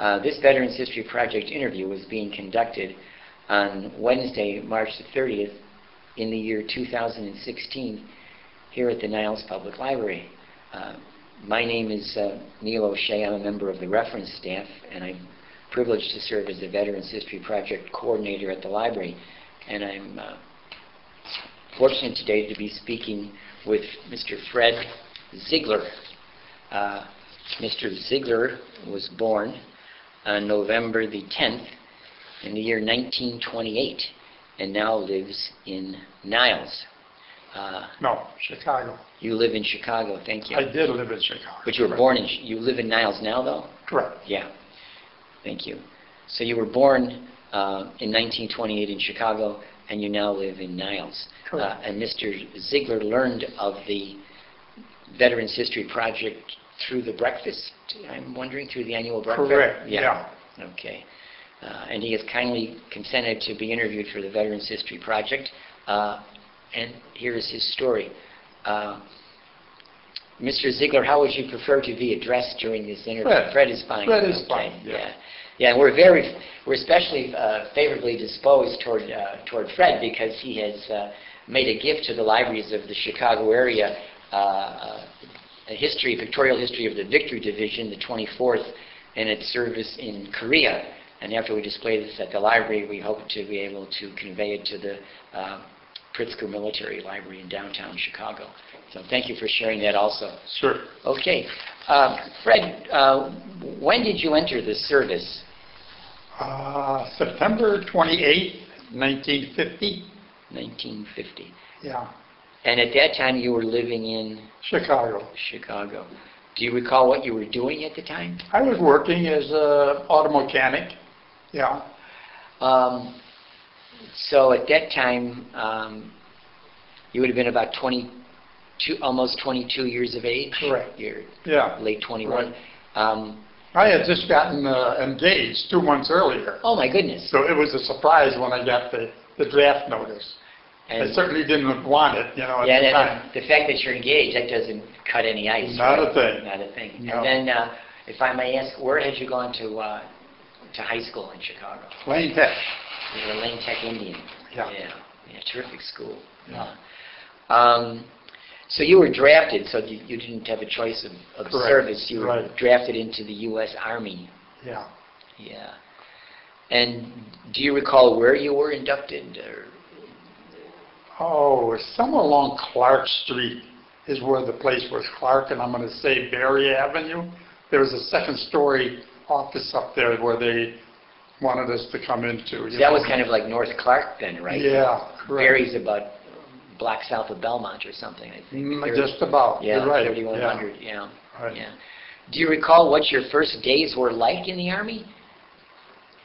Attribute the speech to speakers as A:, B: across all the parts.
A: Uh, This Veterans History Project interview was being conducted on Wednesday, March the 30th, in the year 2016, here at the Niles Public Library. Uh, My name is uh, Neil O'Shea. I'm a member of the reference staff, and I'm privileged to serve as the Veterans History Project Coordinator at the library. And I'm uh, fortunate today to be speaking with Mr. Fred Ziegler. Uh, Mr. Ziegler was born on November the 10th in the year 1928 and now lives in Niles. Uh,
B: No, Chicago.
A: You live in Chicago, thank you.
B: I did live in Chicago.
A: But you were born in, you live in Niles now, though?
B: Correct.
A: Yeah, thank you. So you were born uh, in 1928 in Chicago, and you now live in Niles.
B: Correct.
A: Uh, And Mr. Ziegler learned of the Veterans History Project through the breakfast, I'm wondering, through the annual breakfast?
B: Correct, yeah.
A: Okay. Uh, And he has kindly consented to be interviewed for the Veterans History Project. Uh, And here is his story. Uh, Mr. Ziegler, how would you prefer to be addressed during this interview?
B: Fred.
A: is fine.
B: Fred is
A: Okay,
B: fine, yeah.
A: Yeah, yeah, and we're very, we're especially uh, favorably disposed toward, uh, toward Fred because he has uh, made a gift to the libraries of the Chicago area, uh, uh, a history, pictorial history of the Victory Division, the 24th, and its service in Korea. And after we display this at the library, we hope to be able to convey it to the uh, Pritzker Military Library in downtown Chicago. So thank you for sharing that also.
B: Sure.
A: Okay. Uh, Fred, uh, when did you enter the service?
B: Uh, September 28, 1950.
A: 1950.
B: Yeah,
A: And at that time, you were living in
B: Chicago.
A: Chicago. Do you recall what you were doing at the time?
B: I was working as a auto mechanic. Yeah,
A: Um, so at that time, um, you would have been about 22, almost 22 years of age?
B: Correct.
A: You're
B: yeah.
A: late 21.
B: Right.
A: Um,
B: I had just gotten uh, engaged two months earlier.
A: oh, my goodness.
B: So it was a surprise when I got the, the draft notice. I certainly didn't want it, you know, at
A: Yeah,
B: the time.
A: the fact that you're engaged, that doesn't cut any ice.
B: Not
A: right?
B: a thing.
A: Not a thing.
B: No.
A: And then, uh, if I may ask, where had you gone to, uh, to high school in Chicago?
B: Lane Tech.
A: You were a Lane Tech Indian.
B: Yeah.
A: Yeah, yeah, terrific school.
B: Yeah.
A: Um, so you were drafted, so you, you didn't have a choice of, of service. You were
B: Right.
A: drafted into the U.S. Army.
B: Yeah.
A: Yeah. And do you recall where you were inducted? Or,
B: Oh, somewhere along Clark Street is where the place was, Clark, and I'm going to say Barry Avenue. There was a second-story office up there where they wanted us to come into.
A: so that
B: know.
A: was kind of like North Clark then, right?
B: Yeah, correct.
A: Barry's about block south of Belmont or something, I think.
B: Mm, Just about,
A: Yeah,
B: right.
A: 3100, yeah.
B: Right.
A: yeah. Do you recall what your first days were like in the Army?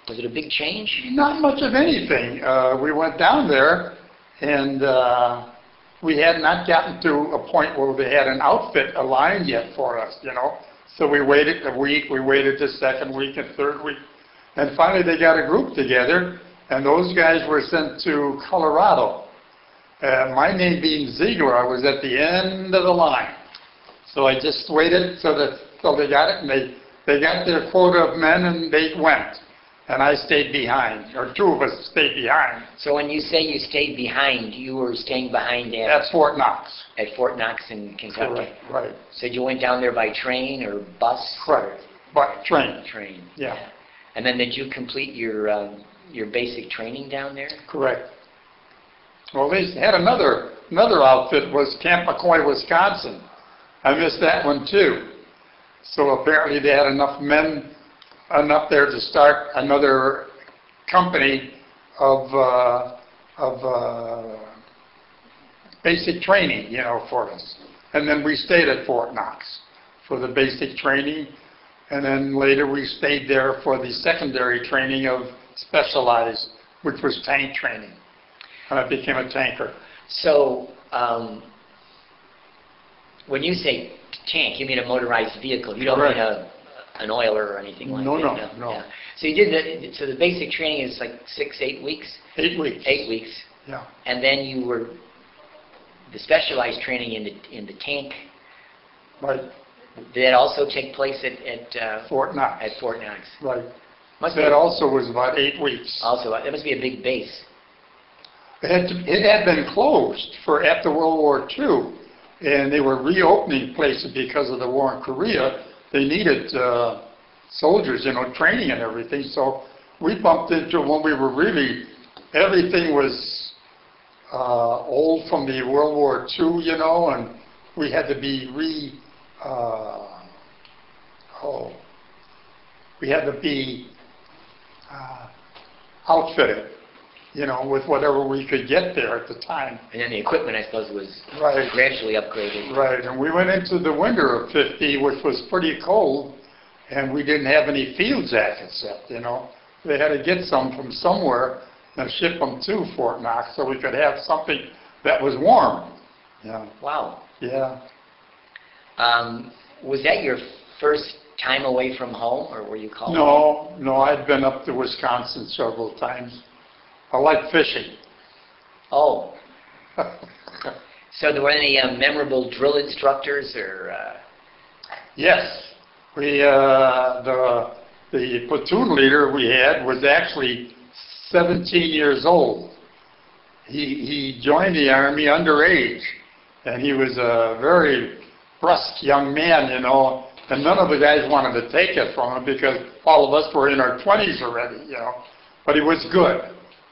A: Was it a big change?
B: Not much of anything. Uh, we went down there, and uh, we had not gotten to a point where they had an outfit aligned yet for us, you know. So we waited a week, we waited the second week and third week, and finally they got a group together, and those guys were sent to Colorado. Uh, my name being Ziegler, I was at the end of the line. So I just waited so that, till they got it, and they, they got their quota of men, and they went. And I stayed behind, or two of us stayed behind.
A: So when you say you stayed behind, you were staying behind at,
B: That's Fort Knox.
A: at Fort Knox in Kentucky?
B: Correct, right,
A: So you went down there by train or bus?
B: correct. But train,
A: Train.
B: Yeah.
A: And then did you complete your, um, your basic training down there?
B: correct. Well, they had another, another outfit was Camp McCoy, Wisconsin. I missed that one too. So apparently they had enough men, enough there to start another company of, uh, of, uh, basic training, you know, for us. And then we stayed at Fort Knox for the basic training. And then later we stayed there for the secondary training of specialized, which was tank training. And I became a tanker.
A: So, um, when you say tank, you mean a motorized vehicle? You don't mean
B: Correct.
A: a, an oiler or anything like
B: No,
A: that?
B: no, no.
A: yeah. So you did the, so the basic training is like six, eight weeks?
B: Eight weeks.
A: Eight weeks.
B: Yeah.
A: And then you were, the specialized training in the, in the tank,
B: Right.
A: Did that also take place at, at, uh,
B: Fort Knox.
A: at Fort Knox?
B: Right.
A: Must
B: That also was about eight weeks.
A: also, that must be a big base.
B: It had, to- it had been closed for after World War II, and they were reopening places because of the war in Korea. They needed uh, soldiers, you know, training and everything, so we bumped into when we were really, everything was uh, old from the World War II, you know, and we had to be re, uh, oh, we had to be uh, outfitted, you know, with whatever we could get there at the time.
A: And then the equipment, I suppose, was
B: Right.
A: gradually upgraded.
B: Right, and we went into the winter of 50, which was pretty cold, and we didn't have any field jackets yet, you know. They had to get some from somewhere and ship them to Fort Knox so we could have something that was warm. Yeah,
A: Wow.
B: yeah.
A: Um, was that your first time away from home, or were you called?
B: No, no, I'd been up to Wisconsin several times. I like fishing.
A: Oh, so there were any uh, memorable drill instructors, or, uh,
B: Yes, we, uh, the, the platoon leader we had was actually 17 years old. He, he joined the army underage, and he was a very brusque young man, you know, and none of the guys wanted to take it from him because all of us were in our 20s already, you know. But he was good,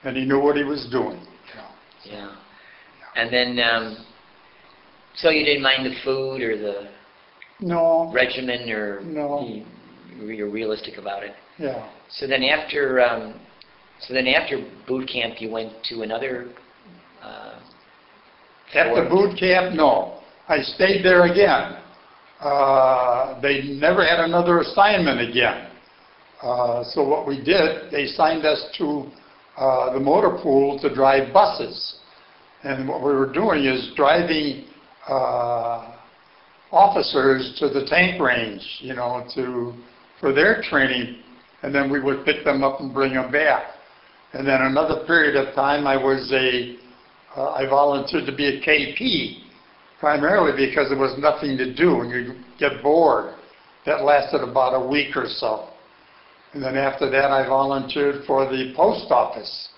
B: and he knew what he was doing, you know.
A: yeah. And then, um, so you didn't mind the food or the
B: No,
A: regimen, or
B: No.
A: you, you're realistic about it?
B: yeah.
A: So then after, um, so then after boot camp, you went to another, uh,
B: At the boot camp, no. I stayed there again. Uh, They never had another assignment again. Uh, So what we did, they signed us to uh, the motor pool to drive buses. And what we were doing is driving uh, officers to the tank range, you know, to, for their training, and then we would pick them up and bring them back. And then another period of time, I was a, uh, I volunteered to be a KP, primarily because there was nothing to do and you get bored. That lasted about a week or so. And then after that, I volunteered for the post office.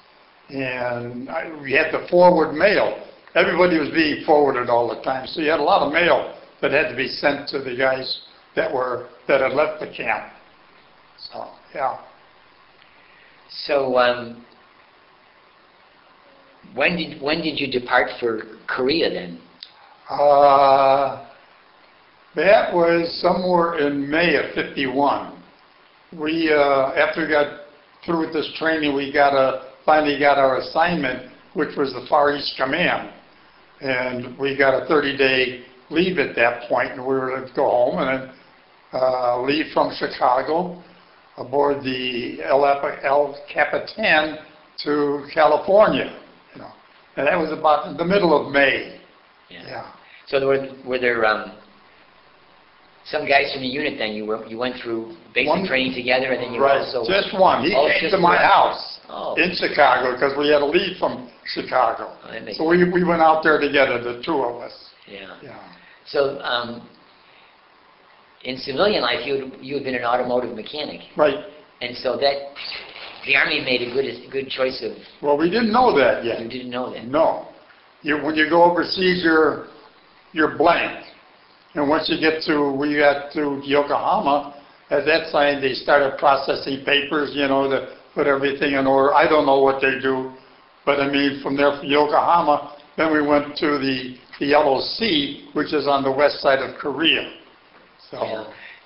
B: And I, we had to forward mail. Everybody was being forwarded all the time, so you had a lot of mail that had to be sent to the guys that were, that had left the camp. So, yeah.
A: So, um, when did, when did you depart for Korea then?
B: Uh, that was somewhere in May of 51. We, uh, after we got through with this training, we got a, finally got our assignment, which was the Far East Command. And we got a 30-day leave at that point, and we were to go home and then uh, leave from Chicago aboard the El, El Capitan to California, you know. And that was about the middle of May, yeah.
A: So there were, were there, um, some guys from the unit then, you were, you went through basic
B: One-
A: training together and then you
B: Right,
A: also?
B: just one. He
A: Oh,
B: came
A: just
B: to my
A: one.
B: house
A: Oh,
B: in Chicago because we had a leave from Chicago.
A: that makes-
B: So we, we went out there together, the two of us.
A: yeah.
B: Yeah.
A: So, um, in civilian life, you, had- you had been an automotive mechanic.
B: Right.
A: And so that, the Army made a good, good choice of,
B: Well, we didn't know that
A: you
B: yet.
A: didn't know that.
B: No. You, when you go overseas, you're, you're blank. And once you get to, we got to Yokohama, at that time, they started processing papers, you know, to put everything in order. I don't know what they do, but I mean, from there, from Yokohama, then we went to the, the Yellow Sea, which is on the west side of Korea. So,
A: Yeah.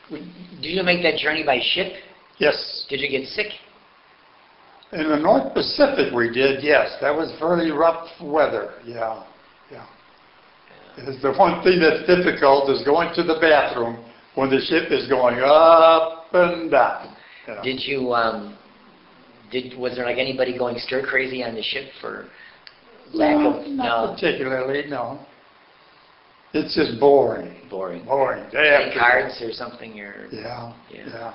A: Did you make that journey by ship?
B: yes.
A: Did you get sick?
B: In the North Pacific, we did, yes. That was very rough weather, yeah. The one thing that's difficult is going to the bathroom when the ship is going up and down. you know.
A: Did you, um, did, was there like anybody going stir crazy on the ship for lack
B: No,
A: of,
B: not
A: no,
B: particularly, no. It's just boring,
A: boring?
B: boring, day
A: Play
B: after day.
A: cards or something, or?
B: Yeah,
A: Yeah.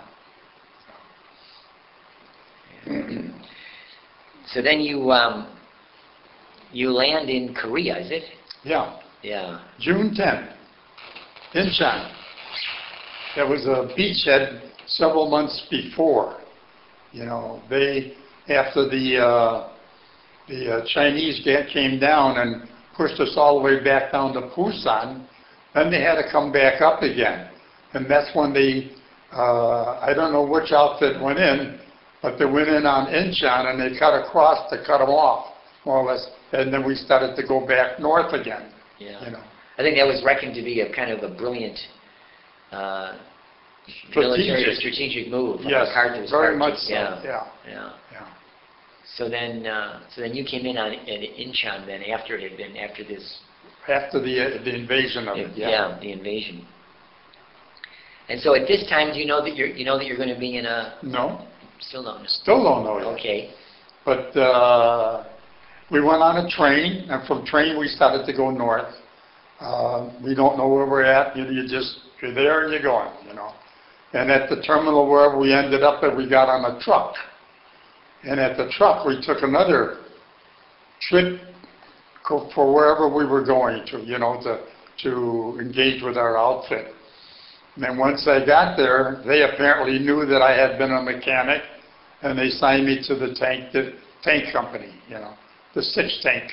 B: yeah.
A: So then you, um, you land in Korea, is it?
B: Yeah,
A: Yeah.
B: June 10th, Incheon. that was a beachhead several months before. You know, they, after the, uh, the uh, Chinese came down and pushed us all the way back down to Busan, then they had to come back up again. And that's when they, uh, I don't know which outfit went in, but they went in on Incheon and they cut across to cut them off, more or less. And then we started to go back north again, you
A: Yeah.
B: know.
A: I think that was reckoned to be a kind of a brilliant uh, military
B: Strategic.
A: strategic move on
B: Yes,
A: MacArthur's
B: very
A: part.
B: much so,
A: Yeah,
B: yeah,
A: yeah.
B: yeah.
A: So then, uh, so then you came in on, at Incheon then after it had been, after this,
B: After the, uh, the invasion of it, yeah.
A: yeah, the invasion. And so at this time, do you know that you're, you know that you're going to be in a,
B: No,
A: still don't know?
B: still don't know yet.
A: Okay,
B: But uh, we went on a train, and from train, we started to go north. Uh, We don't know where we're at, you you just, you're there and you're going, you know. And at the terminal where we ended up at, we got on a truck. And at the truck, we took another trip for wherever we were going to, you know, to, to engage with our outfit. And then once I got there, they apparently knew that I had been a mechanic, and they signed me to the tank, the tank company, you know, the sixth tank,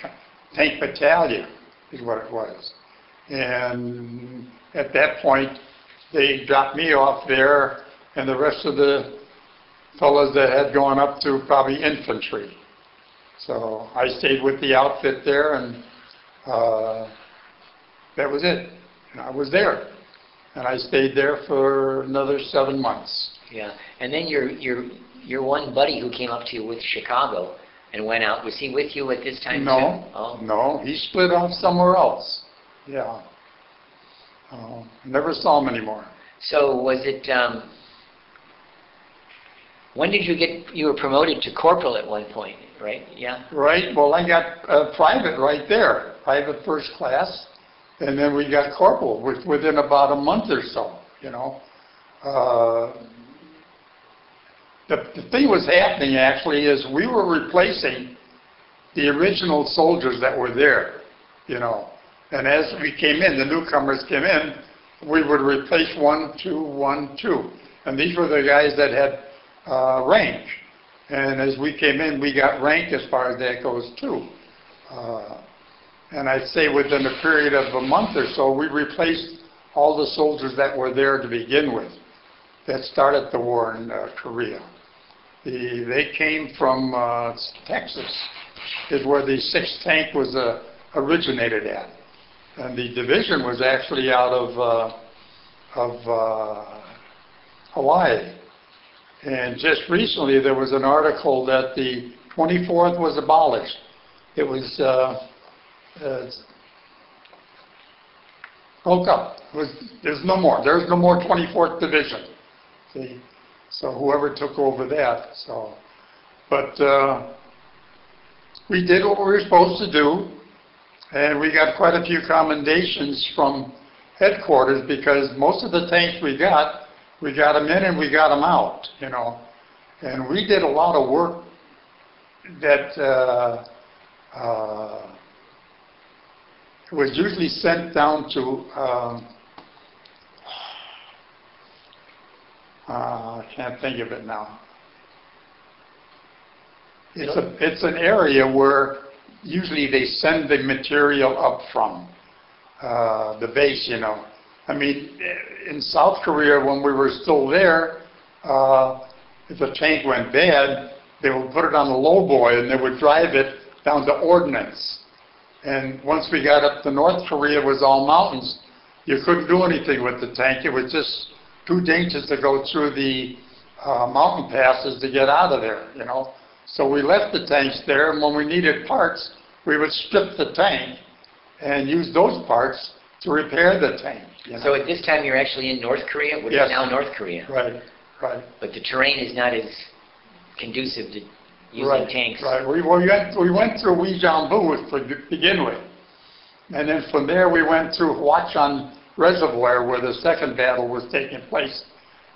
B: tank battalion is what it was. And at that point, they dropped me off there, and the rest of the fellows that had gone up to probably infantry. So I stayed with the outfit there, and uh, that was it. And I was there. And I stayed there for another seven months.
A: yeah. And then your, your, your one buddy who came up to you with Chicago and went out, was he with you at this time too?
B: No,
A: Oh,
B: no, he split off somewhere else. Yeah. Oh, Never saw him anymore.
A: so was it, um, when did you get, you were promoted to corporal at one point, right? Yeah?
B: Right, well, I got uh, private right there, private first class, and then we got corporal with- within about a month or so, you know. Uh, The the thing was happening actually is we were replacing the original soldiers that were there, you know. And as we came in, the newcomers came in, we would replace one, two, one, two. And these were the guys that had uh, rank. And as we came in, we got rank as far as that goes too. Uh, And I'd say within a period of a month or so, we replaced all the soldiers that were there to begin with, that started the war in uh, Korea. The, they came from uh, Texas, is where the 6th tank was uh, originated at. And the division was actually out of, uh, of uh, Hawaii. And just recently, there was an article that the 24th was abolished. It was, uh, broke up. Was, there's no more. There's no more 24th Division. See? So whoever took over that, so. But, uh, we did what we were supposed to do, and we got quite a few commendations from headquarters because most of the tanks we got, we got them in and we got them out, you know. And we did a lot of work that, uh, uh, was usually sent down to, um, I can't think of it now. It's a, it's an area where usually they send the material up from, uh, the base, you know. I mean, in South Korea, when we were still there, uh, if a tank went bad, they would put it on the lowboy and they would drive it down to Ordnance. And once we got up to North Korea, it was all mountains. You couldn't do anything with the tank. It was just too dangerous to go through the uh, mountain passes to get out of there, you know. So we left the tanks there, and when we needed parts, we would strip the tank and use those parts to repair the tank, you know.
A: So at this time, you're actually in North Korea, which
B: Yes.
A: now North Korea?
B: Right, right.
A: But the terrain is not as conducive to using
B: Right,
A: tanks.
B: Right, we, we went, we went through Uijeongbu to begin with. And then from there, we went through Hwacheon Reservoir where the second battle was taking place.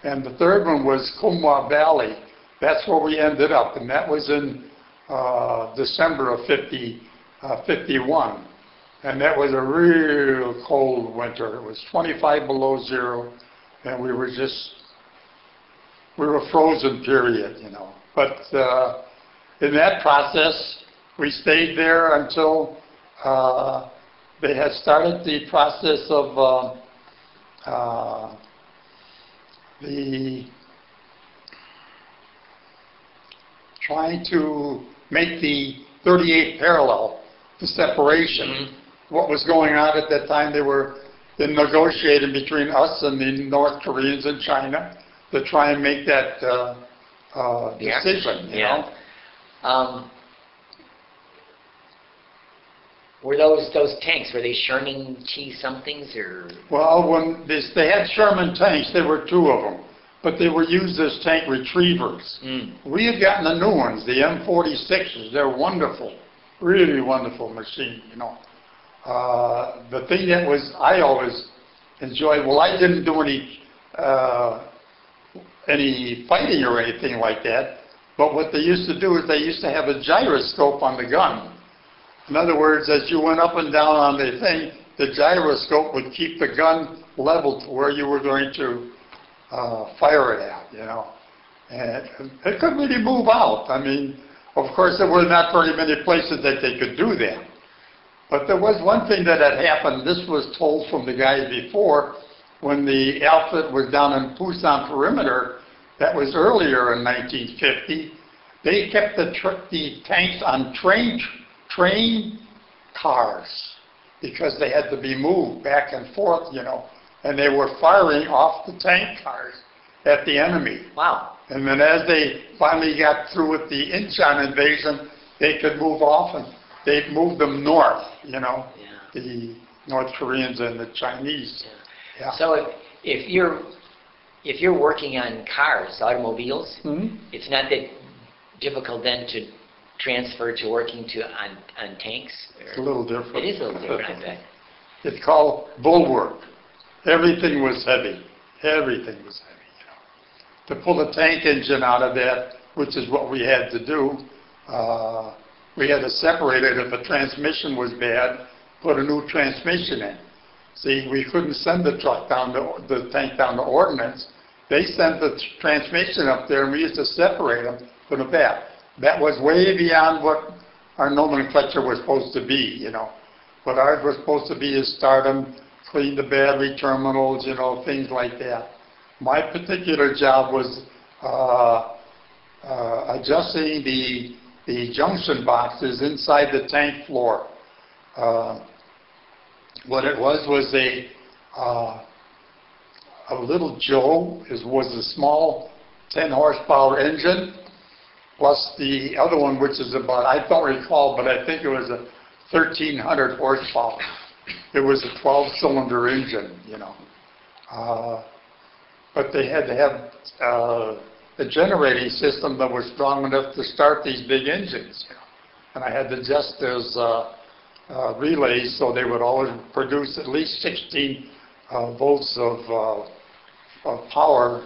B: And the third one was Kumhwa Valley. That's where we ended up, and that was in uh, December of 50, uh, 51. And that was a real cold winter. It was 25 below zero, and we were just, we were frozen period, you know. But uh, in that process, we stayed there until uh, they had started the process of uh, uh, the trying to make the 38th parallel, the separation. What was going on at that time, they were in negotiating between us and the North Koreans and China to try and make that uh, uh, decision, you
A: yeah. Um, were those those tanks? Were they Sherman T somethings or?
B: Well, when this, they had Sherman tanks, there were two of them, but they were used as tank retrievers.
A: Mm.
B: We have gotten the new ones, the M46s. They're wonderful, really wonderful machine, you know. Uh, the thing that was, I always enjoyed, well, I didn't do any, uh, any fighting or anything like that, but what they used to do is they used to have a gyroscope on the gun. In other words, as you went up and down on the thing, the gyroscope would keep the gun level to where you were going to uh, fire it at, you know. And it couldn't really move out. I mean, of course, there were not very many places that they could do that. But there was one thing that had happened, this was told from the guys before, when the outfit was down in Busan perimeter, that was earlier in 1950, they kept the, the tanks on train, train cars because they had to be moved back and forth, you know, and they were firing off the tank cars at the enemy.
A: Wow.
B: And then as they finally got through with the Incheon invasion, they could move off and they moved them north, you know,
A: Yeah.
B: the North Koreans and the Chinese. Yeah.
A: So if, if you're if you're working on cars, automobiles,
B: Mhm.
A: it's not that difficult then to transfer to working to on on tanks.
B: It's a little different.
A: it is a little different, I bet.
B: It's called bulwark. Everything was heavy. Everything was heavy, you know. To pull a tank engine out of that, which is what we had to do, uh, we had to separate it. If a transmission was bad, put a new transmission in. See, we couldn't send the truck down to, the tank down to ordnance. They sent the transmission up there and we used to separate them, put them back. That was way beyond what our nomenclature was supposed to be, you know. What ours was supposed to be is start them, clean the battery terminals, you know, things like that. My particular job was uh, uh, adjusting the, the junction boxes inside the tank floor. Uh, What it was, was a, uh, a little Joe, is, was a small 10 horsepower engine, plus the other one, which is about, I don't recall, but I think it was a 1,300 horsepower. It was a 12-cylinder engine, you know. Uh, But they had to have uh, a generating system that was strong enough to start these big engines, you know. And I had to adjust those uh, uh, relays so they would always produce at least 16 uh, volts of, uh, of power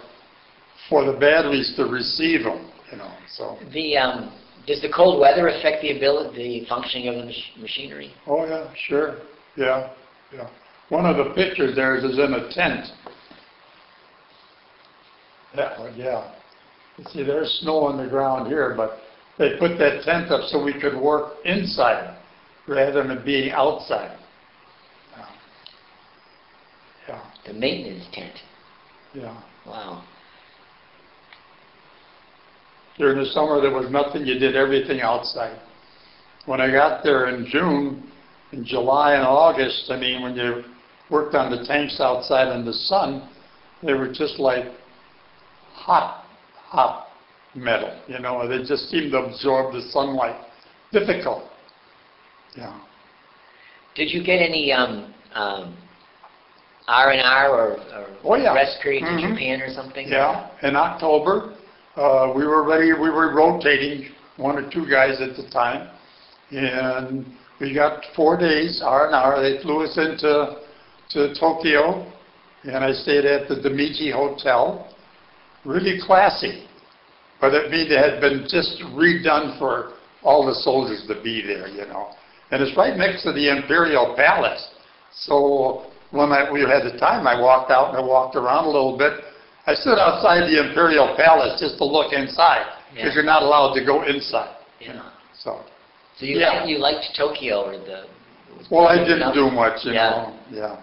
B: for the batteries to receive them, you know, so.
A: The um, does the cold weather affect the ability, the functioning of the mach- machinery?
B: Oh, yeah, sure, yeah, yeah. One of the pictures there is is in a tent. That one, yeah. You see, there's snow on the ground here, but they put that tent up so we could work inside rather than being outside. Yeah. Yeah,
A: The maintenance tent.
B: yeah.
A: Wow.
B: During the summer, there was nothing, you did everything outside. When I got there in June, in July and August, I mean, when you worked on the tanks outside in the sun, they were just like hot, hot metal, you know, they just seemed to absorb the sunlight. Difficult. Yeah.
A: Did you get any um, um, R and R or, or
B: Oh, yeah.
A: rest periods in
B: Mhm.
A: Japan or something?
B: Yeah, in October, uh, we were ready, we were rotating, one or two guys at the time, and we got four days, R and R, they flew us into, to Tokyo, and I stayed at the Demiji Hotel, really classy, but it mean it had been just redone for all the soldiers to be there, you know. And it's right next to the Imperial Palace, so when I, we had the time, I walked out and I walked around a little bit. I stood outside the Imperial Palace just to look inside,
A: Yeah.
B: because you're not allowed to go inside,
A: Yeah.
B: so.
A: So you,
B: Yeah.
A: you liked Tokyo or the?
B: Well, I didn't do much, you
A: Yeah.
B: know, yeah.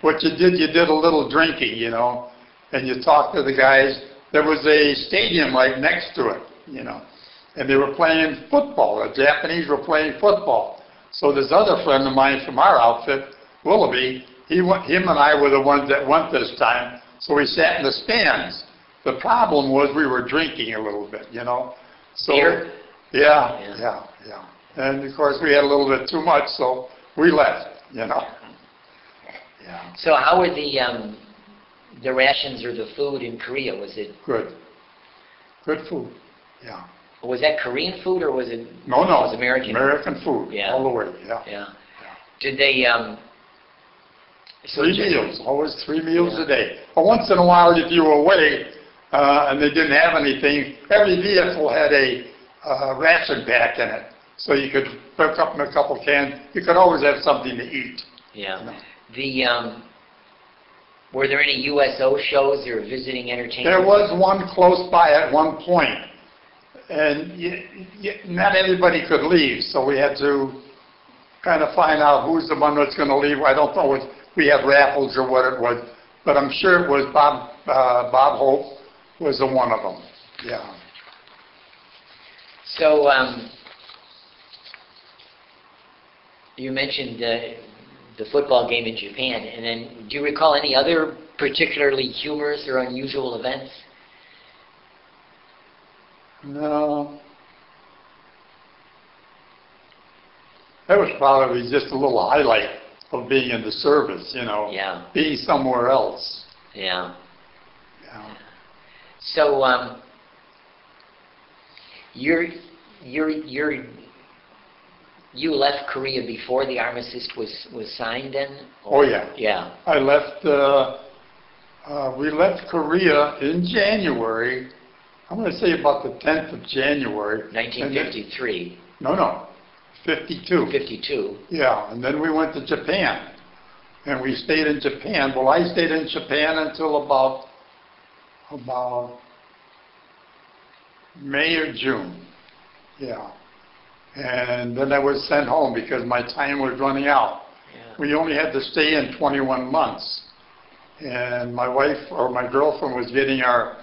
B: What you did, you did a little drinking, you know, and you talked to the guys. There was a stadium right next to it, you know, and they were playing football. The Japanese were playing football. So this other friend of mine from our outfit, Willoughby, he went, him and I were the ones that went this time, so we sat in the stands. The problem was we were drinking a little bit, you know, so.
A: Beer?
B: Yeah,
A: Yeah.
B: yeah, yeah. And of course, we had a little bit too much, so we left, you know. Yeah,
A: So how were the, um, the rations or the food in Korea? Was it,
B: good. Good food, yeah.
A: was that Korean food or was it?
B: No, no.
A: Was American?
B: American food,
A: Yeah.
B: all the way, yeah.
A: Yeah. yeah. Did they, um? so
B: Three meals, always three meals
A: Yeah.
B: a day. But once in a while, if you were away, uh, and they didn't have anything, every vehicle had a, uh, ration pack in it. So you could pick up a couple cans, you could always have something to eat.
A: Yeah.
B: No.
A: The, um, were there any USO shows or visiting entertainment?
B: There was one close by at one point, and y y not everybody could leave, so we had to kind of find out who's the one that's going to leave. I don't know if we had raffles or what it was, but I'm sure it was Bob, uh, Bob Hope was the one of them, yeah.
A: So, um, you mentioned uh, the football game in Japan, and then do you recall any other particularly humorous or unusual events?
B: No. That was probably just a little highlight of being in the service, you know.
A: Yeah.
B: Being somewhere else,
A: Yeah.
B: yeah.
A: So, um, you're, you're, you're, you left Korea before the armistice was, was signed then?
B: Oh, yeah.
A: Yeah,
B: I left, uh, uh, we left Korea in January, I'm going to say about the 10th of January. and then-
A: 1953,
B: No, no, 52.
A: 52.
B: Yeah, and then we went to Japan, and we stayed in Japan. Well, I stayed in Japan until about, about May or June, yeah. And then I was sent home because my time was running out.
A: Yeah.
B: We only had to stay in 21 months. And my wife, or my girlfriend, was getting our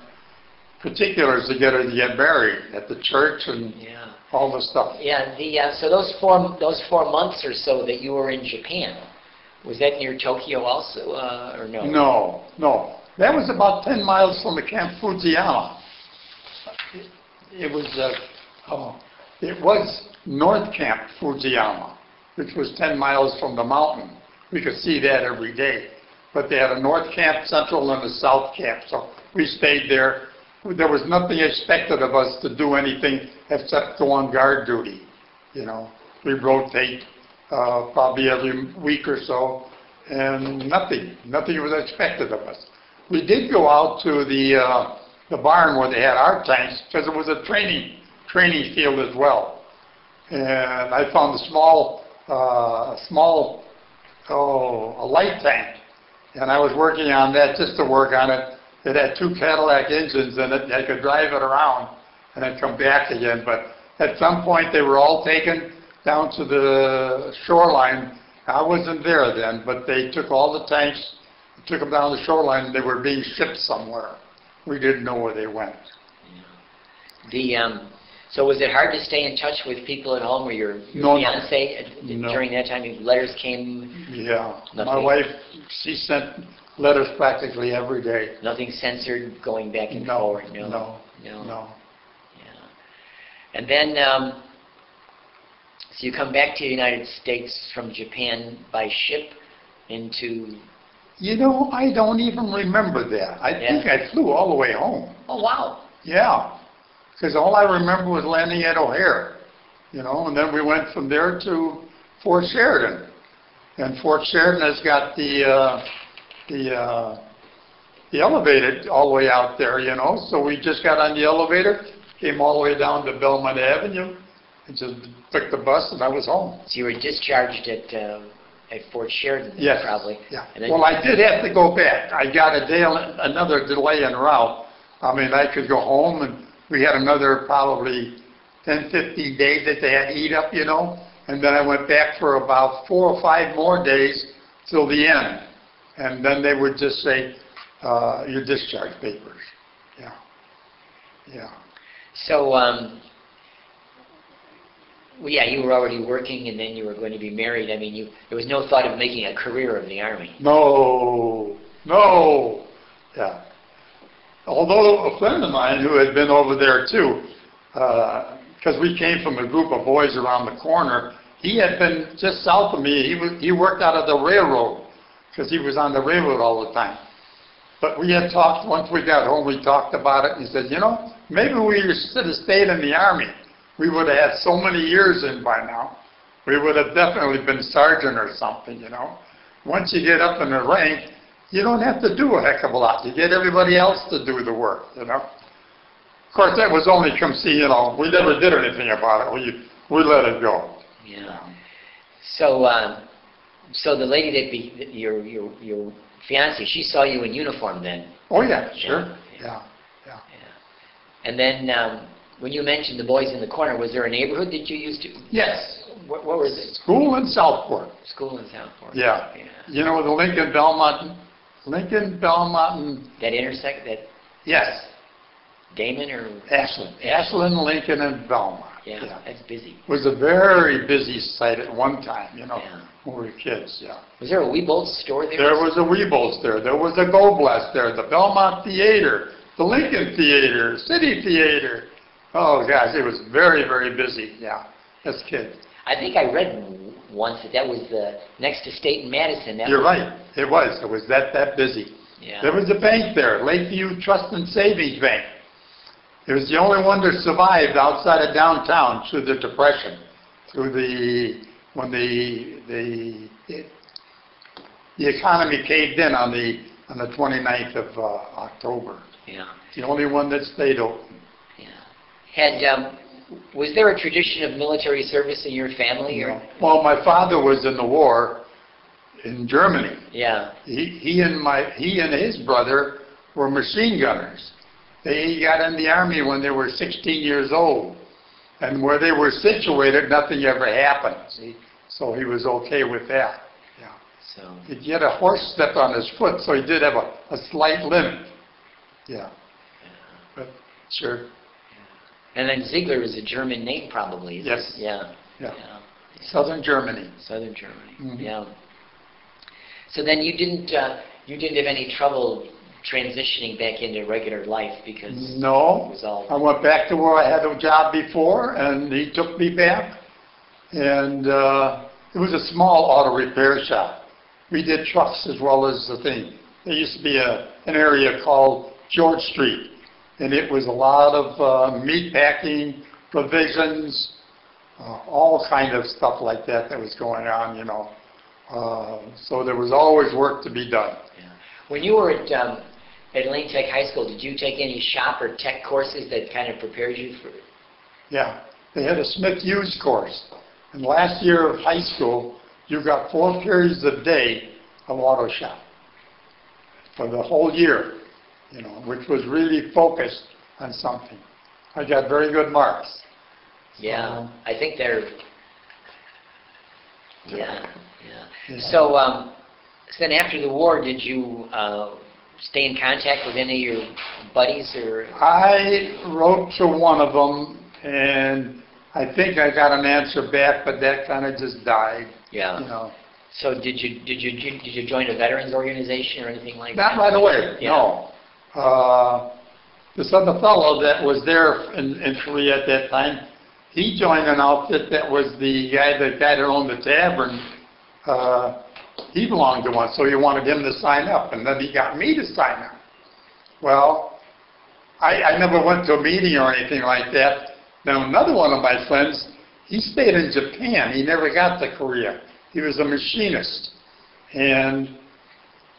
B: particulars to get her to get married at the church and
A: Yeah.
B: All the stuff.
A: Yeah, the, uh, so those four, those four months or so that you were in Japan, was that near Tokyo also, uh, or no?
B: No, no. That was about 10 miles from the Camp Fujiyama. It- It was, uh, oh, it was North Camp Fujiyama, which was 10 miles from the mountain. We could see that every day. But they had a North Camp, Central, and a South Camp, so we stayed there. There was nothing expected of us to do anything except go on guard duty, you know. We rotate uh, probably every week or so, and nothing, nothing was expected of us. We did go out to the, uh, the barn where they had our tanks, because it was a training, training field as well. And I found a small, uh, a small, oh, a light tank. And I was working on that just to work on it. It had two Cadillac engines in it, and I could drive it around and then come back again. But at some point, they were all taken down to the shoreline. I wasn't there then, but they took all the tanks, took them down the shoreline, and they were being shipped somewhere. We didn't know where they went.
A: The, um, so was it hard to stay in touch with people at home or your your
B: No,
A: fiance uh,
B: No.
A: during that time? Letters came,
B: Yeah, my wife, she sent letters practically every day.
A: nothing censored going back and
B: No,
A: forward?
B: no,
A: No.
B: no.
A: Yeah. And then, um, so you come back to the United States from Japan by ship into,
B: You know, I don't even remember that. I think I flew all the way home.
A: oh, wow.
B: Yeah, because all I remember was landing at O'Hare, you know, and then we went from there to Fort Sheridan. And Fort Sheridan has got the, uh, the, uh, the elevated all the way out there, you know, so we just got on the elevator, came all the way down to Belmont Avenue, and just took the bus and I was home.
A: So you were discharged at, uh, at Fort Sheridan,
B: Yes.
A: probably.
B: Yeah. Well, I did have to go back. I got a day, another delay en route. I mean, I could go home and we had another probably 10, 15 days that they had to eat up, you know? And then I went back for about four or five more days till the end. And then they would just say, uh, your discharge papers. Yeah. Yeah.
A: So, um, well, yeah, you were already working and then you were going to be married. I mean, you, there was no thought of making a career of the Army.
B: No, no, yeah. Although a friend of mine who had been over there too, because we came from a group of boys around the corner, he had been just south of me. He was, he worked out of the railroad because he was on the railroad all the time. But we had talked once we got home. We talked about it. He said, you know, maybe we should have stayed in the army. We would have had so many years in by now. We would have definitely been sergeant or something, you know. Once you get up in the rank, you don't have to do a heck of a lot. You get everybody else to do the work, you know. Of course, that was only come see, you know, we never did anything about it. We, we let it go.
A: Yeah. So, um, so the lady that be, that your, your, your fiance, she saw you in uniform then?
B: Oh, yeah, sure,
A: Yeah.
B: yeah, yeah.
A: Yeah. And then, um, when you mentioned the boys in the corner, was there a neighborhood that you used to?
B: Yes,
A: What, what was it?
B: school in Southport,
A: School in Southport?
B: yeah.
A: Yeah.
B: You know, the Lincoln Belmont, Lincoln Belmont,
A: That intersect, that
B: yes,
A: Damon or?
B: Ashland, Ashland, Lincoln, and Belmont.
A: Yeah, that's busy.
B: Was a very busy site at one time, you know,
A: Yeah.
B: When we were kids, yeah.
A: Was there a Wieboldt's store there?
B: There was a Wieboldt's there, there was a Goldblatt's there, the Belmont Theater, the Lincoln Theater, City Theater. Oh, gosh, it was very, very busy, yeah, as kids.
A: I think I read once that that was the, next to State and Madison. that
B: You're right, it was, it was that, that busy.
A: Yeah.
B: There was a bank there, Lakeview Trust and Savings Bank. It was the only one that survived outside of downtown through the Depression, through the, when the, the, it- the economy caved in on the, on the 29th of uh, October.
A: Yeah,
B: The only one that stayed open.
A: yeah. And um, was there a tradition of military service in your family or?
B: Well, my father was in the war in Germany.
A: Yeah,
B: He, he and my, he and his brother were machine gunners. They got in the army when they were 16 years old. And where they were situated, nothing ever happened, see? So he was okay with that. Yeah.
A: so,
B: He'd get a horse step on his foot, so he did have a, a slight limp. Yeah. But, sure,
A: and then Ziegler is a German name probably. is it?
B: Yes.
A: Yeah,
B: yeah.
A: yeah.
B: Southern Germany.
A: Southern Germany,
B: Mhm.
A: yeah. So then you didn't, uh, you didn't have any trouble transitioning back into regular life because it
B: No,
A: was all,
B: I went back to where I had a job before, and he took me back. And uh, it was a small auto repair shop. We did trucks as well as the thing. There used to be a, an area called George Street, and it was a lot of uh, meat packing, provisions, uh, all kind of stuff like that that was going on, you know. Uh, So there was always work to be done.
A: yeah. When you were at, um, at Lane Tech High School, did you take any shop or tech courses that kind of prepared you for,
B: Yeah, they had a Smith Hughes course. And last year of high school, you got four periods a day of auto shop for the whole year, you know, which was really focused on something. I got very good marks.
A: yeah,
B: So-
A: I think they're, yeah, yeah.
B: Yeah.
A: So, um, so then after the war, did you, uh, stay in contact with any of your buddies or?
B: I wrote to one of them, and I think I got an answer back, but that kind of just died, you
A: Yeah.
B: know.
A: So did you, did you, did you join a veterans organization or anything like that?
B: Not right away,
A: Yeah.
B: no. Uh, This other fellow that was there in, in Korea at that time, he joined an outfit that was the guy, the guy that owned the tavern, uh, he belonged to one, so he wanted him to sign up, and then he got me to sign up. Well, I, I never went to a meeting or anything like that. Now, another one of my friends, he stayed in Japan, he never got to Korea. He was a machinist. And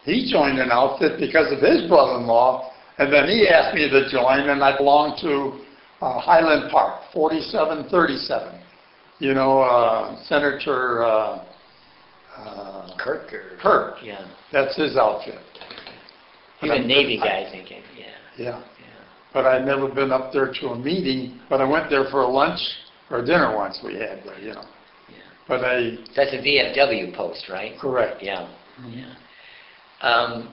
B: he joined an outfit because of his brother-in-law, and then he asked me to join, and I belonged to uh, Highland Park, 4737. You know, uh, Senator uh, uh,
A: Kirk or?
B: Kirk.
A: Yeah.
B: That's his outfit.
A: Even Navy guy, I think, yeah,
B: Yeah,
A: yeah.
B: but I'd never been up there to a meeting, but I went there for a lunch or dinner once we had there, you know.
A: Yeah.
B: But I,
A: That's a VFW post, right?
B: correct.
A: Yeah,
B: Mhm.
A: yeah. Um,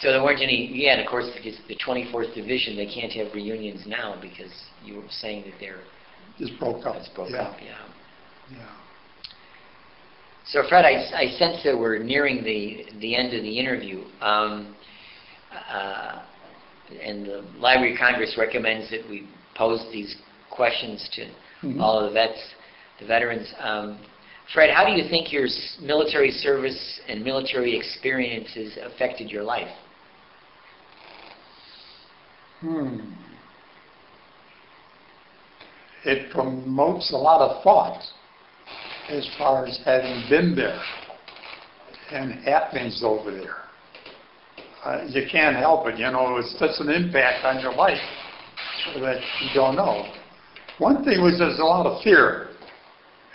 A: so there weren't any, yeah, and of course, because the 24th Division, they can't have reunions now because you were saying that they're,
B: Just broke up.
A: it's broke
B: Yeah,
A: up, yeah.
B: Yeah.
A: So Fred, I, I sense that we're nearing the, the end of the interview. Um, uh, and the Library of Congress recommends that we pose these questions to
B: Mhm.
A: all of the vets, the veterans. Um, Fred, how do you think your s- military service and military experiences affected your life?
B: Hmm. It promotes a lot of thought as far as having been there and happenings over there. Uh, you can't help it, you know, it's such an impact on your life that you don't know. One thing was there's a lot of fear,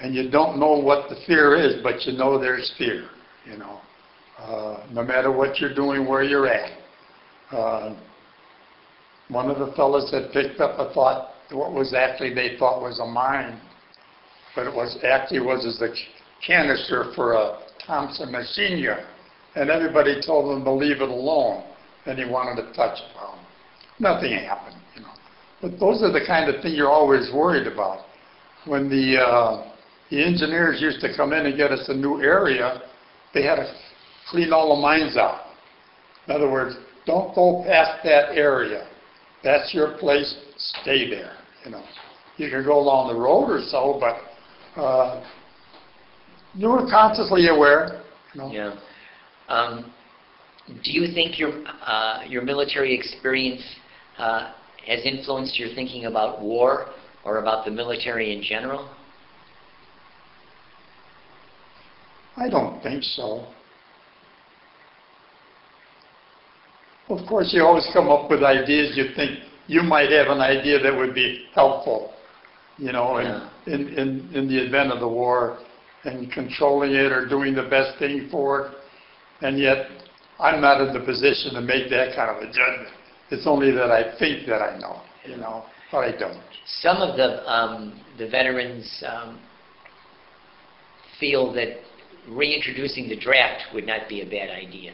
B: and you don't know what the fear is, but you know there's fear, you know. Uh, no matter what you're doing, where you're at. Uh, one of the fellows had picked up a thought, what was actually they thought was a mine, but it was, actually was as a canister for a Thompson machine gun. And everybody told him to leave it alone, and he wanted to touch it. Well, nothing happened, you know. But those are the kind of thing you're always worried about. When the, uh, the engineers used to come in and get us a new area, they had to clean all the mines out. In other words, don't go past that area. That's your place, stay there, you know. You can go along the road or so, but, uh, you were consciously aware, you know.
A: Yeah. Um, do you think your, uh, your military experience uh, has influenced your thinking about war or about the military in general?
B: I don't think so. Of course, you always come up with ideas you think you might have an idea that would be helpful, you know,
A: Yeah.
B: in, in, in, in the event of the war and controlling it or doing the best thing for it. And yet, I'm not in the position to make that kind of a judgment. It's only that I think that I know, you know, but I don't.
A: Some of the, um, the veterans um, feel that reintroducing the draft would not be a bad idea.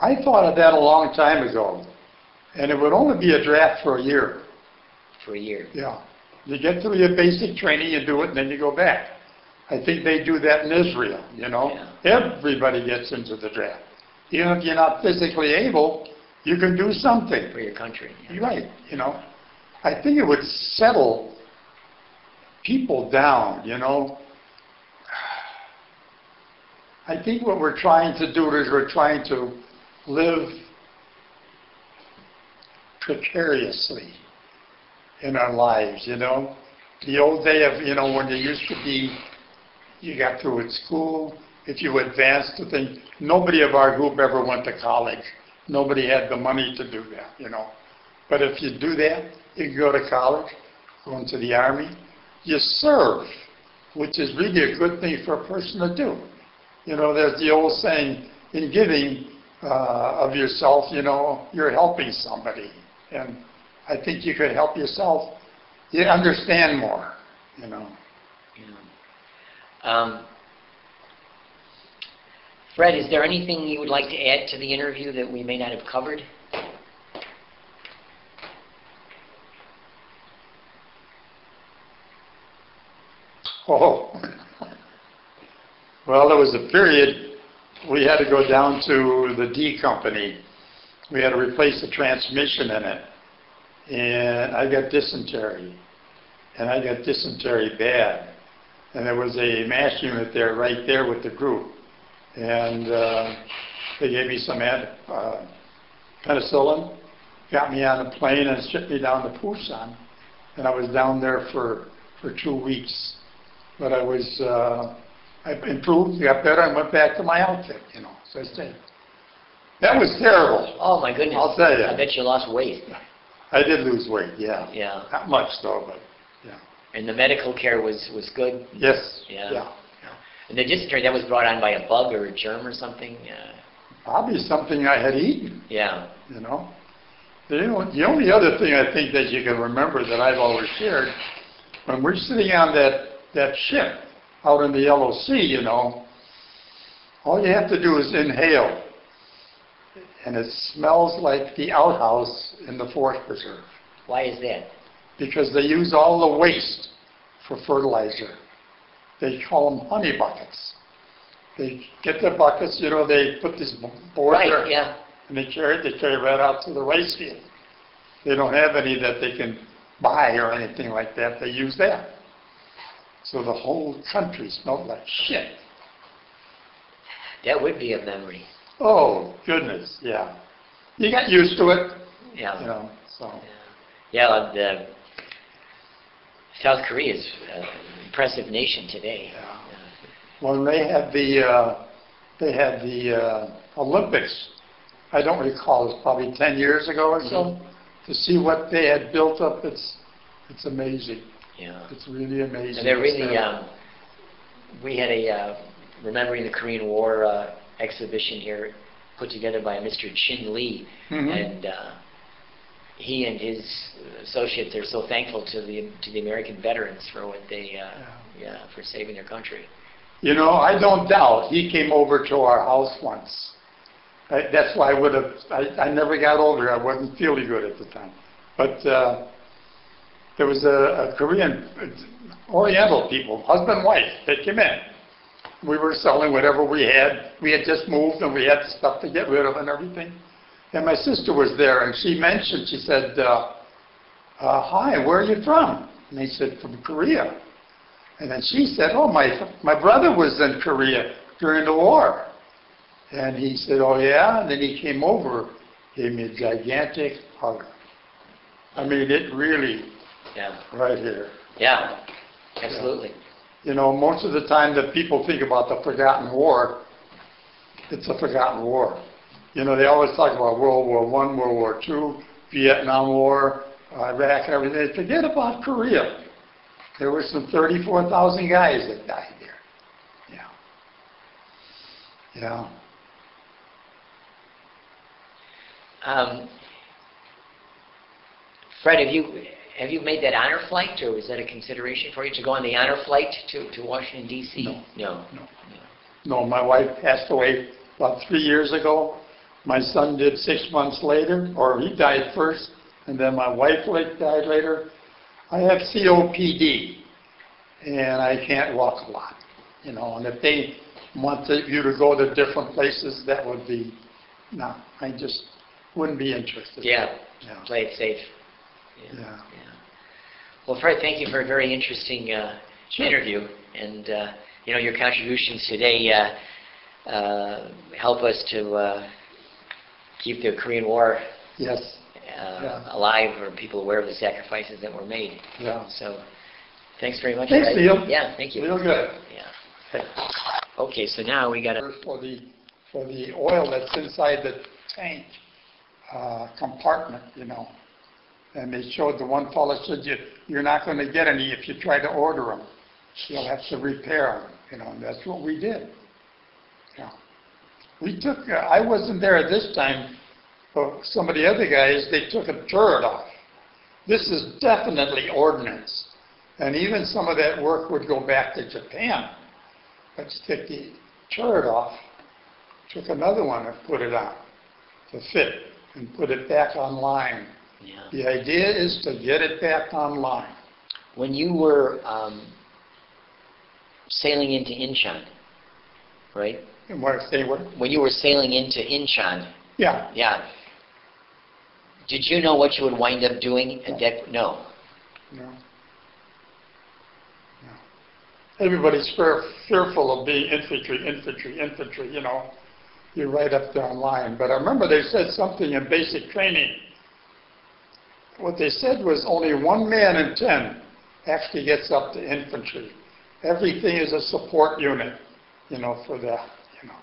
B: I thought of that a long time ago, and it would only be a draft for a year.
A: for a year.
B: Yeah. You get through your basic training, you do it, and then you go back. I think they do that in Israel, you know? Everybody gets into the draft. Even if you're not physically able, you can do something.
A: for your country. yeah.
B: You're right, you know? I think it would settle people down, you know? I think what we're trying to do is we're trying to live precariously in our lives, you know? The old day of, you know, when you used to be, you got through at school, if you advanced to things, nobody of our group ever went to college. Nobody had the money to do that, you know? But if you do that, you can go to college, go into the army, you serve, which is really a good thing for a person to do. You know, there's the old saying, in giving uh, of yourself, you know, you're helping somebody. And I think you could help yourself, you understand more, you know.
A: Yeah. Um, Fred, is there anything you would like to add to the interview that we may not have covered?
B: Oh. Well, there was a period, we had to go down to the D company. We had to replace the transmission in it. And I got dysentery. And I got dysentery bad. And there was a MASH unit there, right there with the group. And uh, they gave me some ad- uh, penicillin, got me on a plane and shipped me down to Busan. And I was down there for, for two weeks but I was, uh, I improved, got better, and went back to my outfit, you know, so I said, that was terrible.
A: Oh, my goodness.
B: I'll tell you.
A: I bet you lost weight.
B: I did lose weight, yeah.
A: Yeah.
B: Not much though, but, yeah.
A: And the medical care was, was good?
B: Yes,
A: Yeah.
B: yeah.
A: And the dysentery, that was brought on by a bug or a germ or something? Uh,
B: Probably something I had eaten,
A: Yeah,
B: you know? The only, the only other thing I think that you can remember that I've always shared, when we're sitting on that, that ship out in the Yellow Sea, you know, all you have to do is inhale. And it smells like the outhouse in the forest preserve.
A: why is that?
B: because they use all the waste for fertilizer. They call them honey buckets. They get the buckets, you know, they put this board there.
A: Yeah,
B: And they carry it, they carry it right out to the rice field. They don't have any that they can buy or anything like that, they use that. So the whole country smelled like shit.
A: that would be a memory,
B: Oh, goodness, yeah. You got used to it, Yeah. you
A: yeah.
B: know, so.
A: Yeah, uh, the, South Korea is an impressive nation today.
B: Yeah. When they had the, uh, they had the uh, Olympics, I don't recall, it was probably 10 years ago or so, to see what they had built up, it's, it's amazing.
A: Yeah.
B: It's really amazing.
A: And they're really, um, we had a, uh, remembering the Korean War, uh, exhibition here, put together by Mr. Chin Lee.
B: Mhm.
A: And, uh, he and his associates are so thankful to the, to the American veterans for what they, uh, yeah, for saving their country.
B: You know, I don't doubt, he came over to our house once. I- That's why I would have, I, I never got older, I wasn't feeling good at the time. But, uh, there was a, a Korean, uh, Oriental people, husband, wife, that came in. We were selling whatever we had, we had just moved and we had stuff to get rid of and everything. And my sister was there and she mentioned, she said, uh, uh, hi, where are you from? And he said, from Korea. And then she said, oh, my, my brother was in Korea during the war. And he said, oh, yeah? And then he came over, gave me a gigantic hug. I mean, it really,
A: Yeah,
B: right here.
A: yeah, absolutely.
B: You know, most of the time that people think about the forgotten war, it's a forgotten war. You know, they always talk about World War One, World War Two, Vietnam War, Iraq, and everything. They forget about Korea. There were some 34,000 guys that died there. Yeah. Yeah.
A: Um, Fred, have you, have you made that honor flight, or was that a consideration for you to go on the honor flight to, to Washington DC?
B: No.
A: No.
B: No. No, my wife passed away about three years ago. My son did six months later, or he died first, and then my wife like died later. I have COPD, and I can't walk a lot, you know, and if they want you to go to different places, that would be, no, I just wouldn't be interested.
A: Yeah,
B: Yeah.
A: play it safe.
B: Yeah.
A: yeah. Well, Fred, thank you for a very interesting uh,
B: Sure.
A: interview, and uh, you know your contributions today uh, uh, help us to uh, keep the Korean War
B: Yes,
A: uh,
B: Yeah.
A: alive, or people aware of the sacrifices that were made.
B: yeah.
A: So, thanks very much.
B: Thanks. Neil.
A: Yeah, thank you.
B: Real good.
A: Yeah. Okay, so now we got to.
B: for the, for the oil that's inside the tank uh, compartment, you know. And they showed the one fellow said, you, you're not going to get any if you try to order them. You'll have to repair them, you know, and that's what we did. Yeah. We took, uh, I wasn't there at this time, but some of the other guys, they took a turret off. This is definitely ordnance. And even some of that work would go back to Japan. But stick the turret off, took another one and put it on to fit and put it back online.
A: Yeah.
B: The idea is to get it back online.
A: When you were um, sailing into Incheon, right?
B: And what they were,
A: When you were sailing into Incheon,
B: yeah,
A: yeah. Did you know what you would wind up doing at that? No.
B: no. No. Everybody's fear- fearful of being infantry, infantry, infantry, you know. You're right up there online. But I remember they said something in basic training. What they said was only one man in 10 actually gets up to infantry. Everything is a support unit, you know, for that, you know.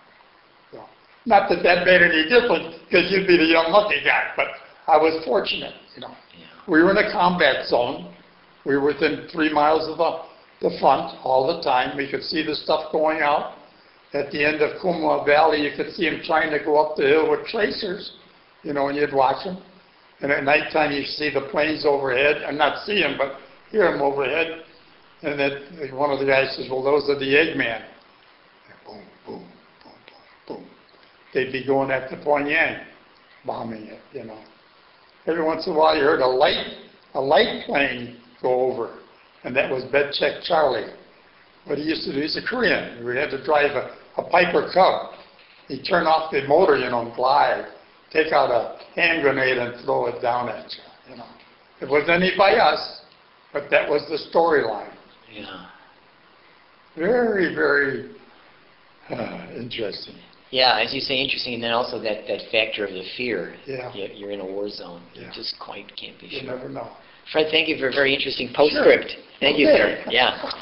B: So, not that that made any difference, because you'd be the young lucky guy, but I was fortunate, you know.
A: Yeah.
B: We were in a combat zone. We were within three miles of a the front all the time. We could see the stuff going out. At the end of Kumhwa Valley, you could see them trying to go up the hill with tracers, you know, and you'd watch them. And at nighttime, you see the planes overhead, and not see them, but hear them overhead. And then one of the guys says, well, those are the Eggman. Boom, boom, boom, boom, boom. They'd be going after Pyongyang, bombing it, you know. Every once in a while, you heard a light, a light plane go over, and that was Bedcheck Charlie. What he used to do, he's a Korean. We had to drive a, a Piper Cub. He'd turn off the motor, you know, and glide, take out a hand grenade and throw it down at you, you know. It wasn't any by us, but that was the storyline.
A: Yeah.
B: Very, very uh, interesting.
A: Yeah, as you say, interesting, and then also that, that factor of the fear.
B: Yeah.
A: You- You're in a war zone. You just quite can't be sure.
B: You never know.
A: Fred, thank you for a very interesting postscript. Thank you, sir.
B: Okay.
A: Yeah.